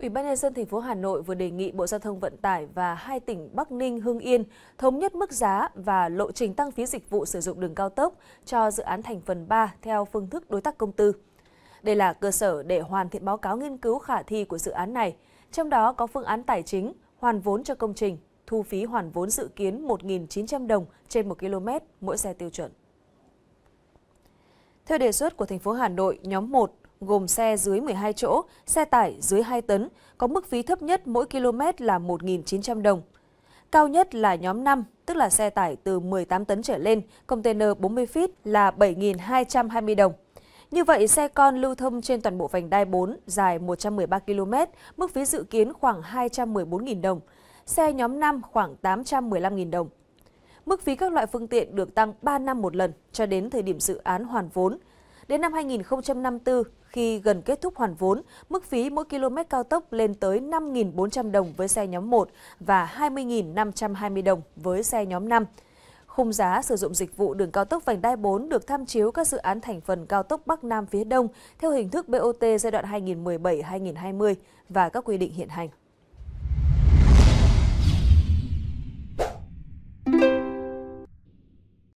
Ủy ban nhân dân thành phố Hà Nội vừa đề nghị Bộ Giao thông Vận tải và hai tỉnh Bắc Ninh, Hưng Yên thống nhất mức giá và lộ trình tăng phí dịch vụ sử dụng đường cao tốc cho dự án thành phần 3 theo phương thức đối tác công tư. Đây là cơ sở để hoàn thiện báo cáo nghiên cứu khả thi của dự án này, trong đó có phương án tài chính, hoàn vốn cho công trình, thu phí hoàn vốn dự kiến 1.900 đồng trên 1 km mỗi xe tiêu chuẩn. Theo đề xuất của thành phố Hà Nội, nhóm 1 gồm xe dưới 12 chỗ, xe tải dưới 2 tấn, có mức phí thấp nhất mỗi km là 1.900 đồng. Cao nhất là nhóm 5, tức là xe tải từ 18 tấn trở lên, container 40 feet là 7.220 đồng. Như vậy, xe con lưu thông trên toàn bộ vành đai 4 dài 113 km, mức phí dự kiến khoảng 214.000 đồng. Xe nhóm 5 khoảng 815.000 đồng. Mức phí các loại phương tiện được tăng 3 năm một lần cho đến thời điểm dự án hoàn vốn. Đến năm 2054, khi gần kết thúc hoàn vốn, mức phí mỗi km cao tốc lên tới 5.400 đồng với xe nhóm 1 và 20.520 đồng với xe nhóm 5. Khung giá sử dụng dịch vụ đường cao tốc vành đai 4 được tham chiếu các dự án thành phần cao tốc Bắc Nam phía Đông theo hình thức BOT giai đoạn 2017-2020 và các quy định hiện hành.